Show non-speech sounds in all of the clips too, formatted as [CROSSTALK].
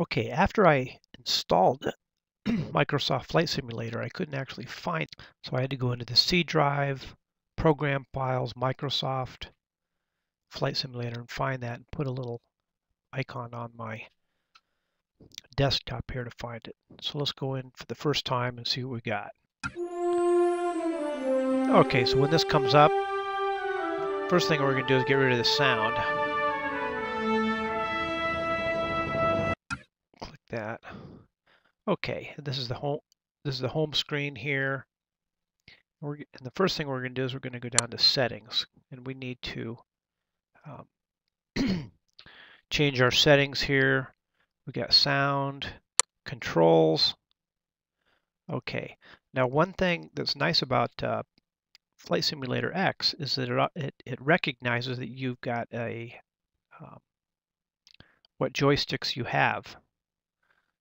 Okay, after I installed [CLEARS THROAT] Microsoft Flight Simulator, I couldn't actually find. So I had to go into the C drive, program files, Microsoft Flight Simulator and find that and put a little icon on my desktop here to find it. So let's go in for the first time and see what we got. Okay, so when this comes up, first thing we're going to do is get rid of the sound. That. Okay, this is the home. This is the home screen here. We're, and the first thing we're going to do is we're going to go down to settings, and we need to um, [CLEARS THROAT] change our settings here. We got sound, controls. Okay, now one thing that's nice about uh, Flight Simulator X is that it, uh, it, it recognizes that you've got a um, what joysticks you have.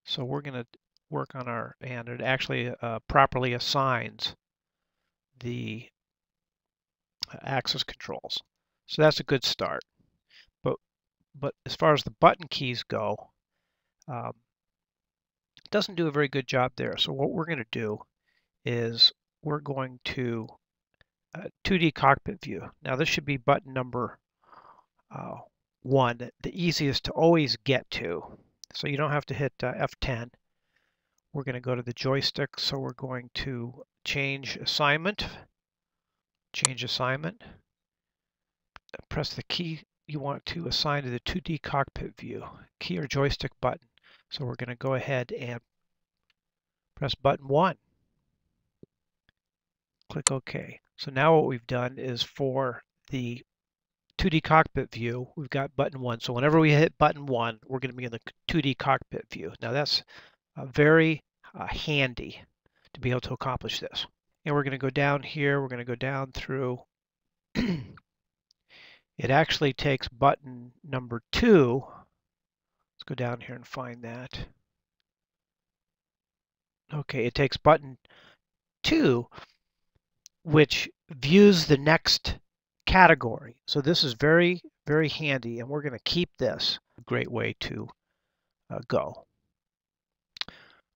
So we're going to work on our, and it actually uh, properly assigns the axis controls. So that's a good start. But but as far as the button keys go, um, it doesn't do a very good job there. So what we're going to do is we're going to uh, 2D cockpit view. Now this should be button number uh, one, the easiest to always get to. So you don't have to hit uh, F10. We're going to go to the joystick. So we're going to change assignment, change assignment, press the key you want to assign to the 2D cockpit view, key or joystick button. So we're going to go ahead and press button 1. Click OK. So now what we've done is for the 2D cockpit view, we've got button 1. So whenever we hit button 1, we're going to be in the 2D cockpit view. Now that's uh, very uh, handy to be able to accomplish this. And we're going to go down here. We're going to go down through [CLEARS THROAT] It actually takes button number two. Let's go down here and find that. Okay, it takes button two, which views the next category. So this is very, very handy, and we're going to keep this. A great way to uh, go.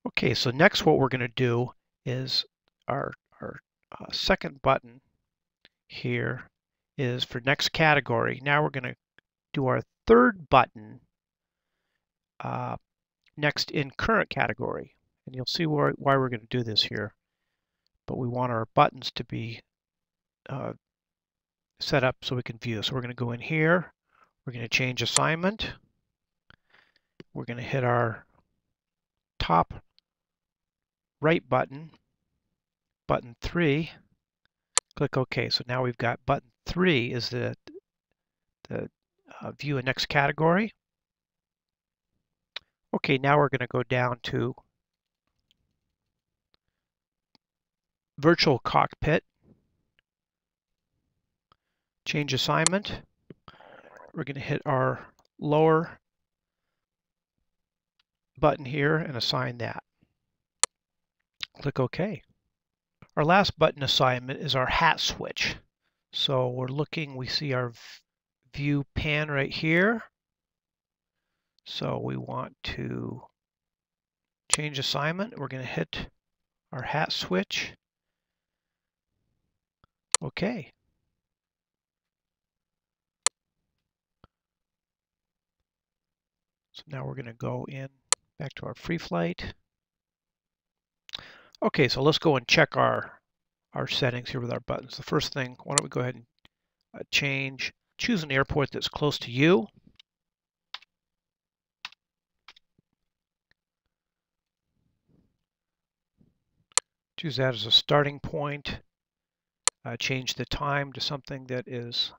Okay, so next what we're going to do is our, our uh, second button here is for next category. Now we're going to do our third button uh, next in current category. And you'll see why, why we're going to do this here. But we want our buttons to be uh, set up so we can view. So we're going to go in here. We're going to change assignment. We're going to hit our top right button, button 3. Click OK. So now we've got button Three is the, the uh, view a next category. Okay, now we're going to go down to virtual cockpit. Change assignment. We're going to hit our lower button here and assign that. Click OK. Our last button assignment is our hat switch. So we're looking, we see our view pan right here. So we want to change assignment. We're going to hit our hat switch. Okay. So now we're going to go in back to our free flight. Okay, so let's go and check our our settings here with our buttons. The first thing, why don't we go ahead and uh, change, choose an airport that's close to you. Choose that as a starting point. Uh, change the time to something that is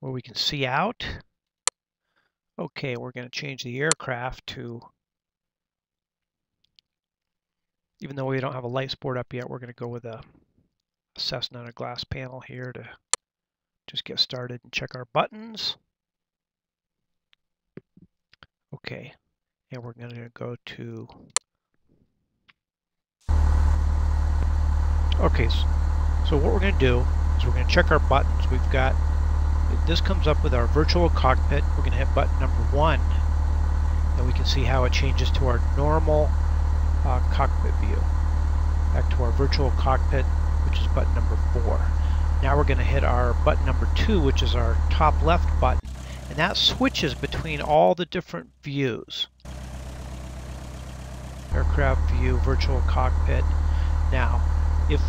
where we can see out. Okay, we're going to change the aircraft to, even though we don't have a light sport up yet, we're going to go with a Cessna on a glass panel here to just get started and check our buttons. Okay, and we're going to go to Okay, so, so what we're going to do is we're going to check our buttons. We've got, this comes up with our virtual cockpit. We're going to hit button number one. And we can see how it changes to our normal uh, cockpit view. Back to our virtual cockpit, which is button number four. Now we're going to hit our button number two, which is our top left button. And that switches between all the different views. Aircraft view, virtual cockpit. Now, if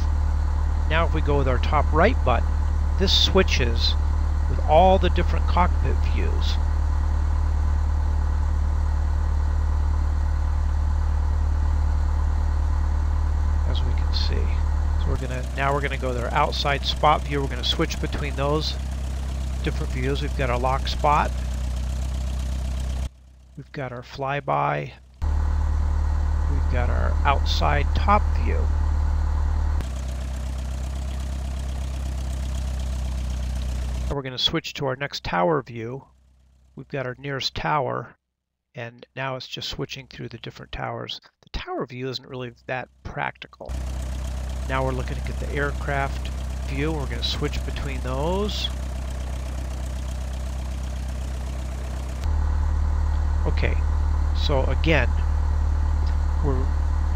now if we go with our top right button, this switches all the different cockpit views. As we can see. So we're gonna now we're gonna go to our outside spot view. We're gonna switch between those different views. We've got our lock spot. We've got our flyby. We've got our outside top view. We're going to switch to our next tower view. We've got our nearest tower, and now it's just switching through the different towers. The tower view isn't really that practical. Now we're looking at the aircraft view. We're going to switch between those. Okay, so again, we're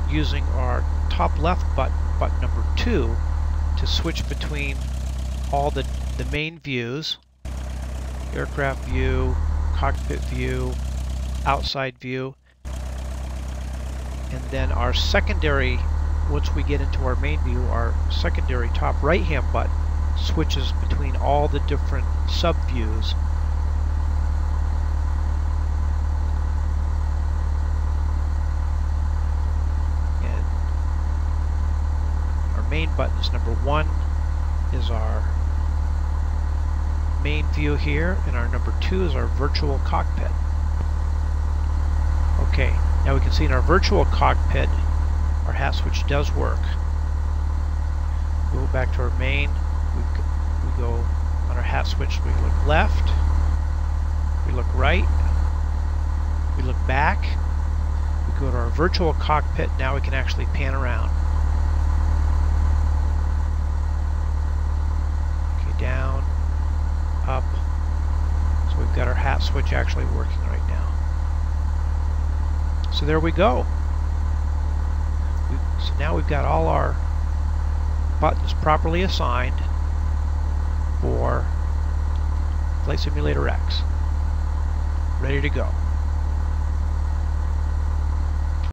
using our top left button, button number two, to switch between all the, the main views, aircraft view, cockpit view, outside view, and then our secondary, once we get into our main view, our secondary top right hand button switches between all the different sub views And our main buttons. Number one is our main view here, and our number two is our virtual cockpit. Okay, now we can see in our virtual cockpit, our hat switch does work. Go back to our main, we, we go on our hat switch, we look left, we look right, we look back, we go to our virtual cockpit, now we can actually pan around. Okay, down, up. So we've got our hat switch actually working right now. So there we go. We, so now we've got all our buttons properly assigned for Flight Simulator X. Ready to go.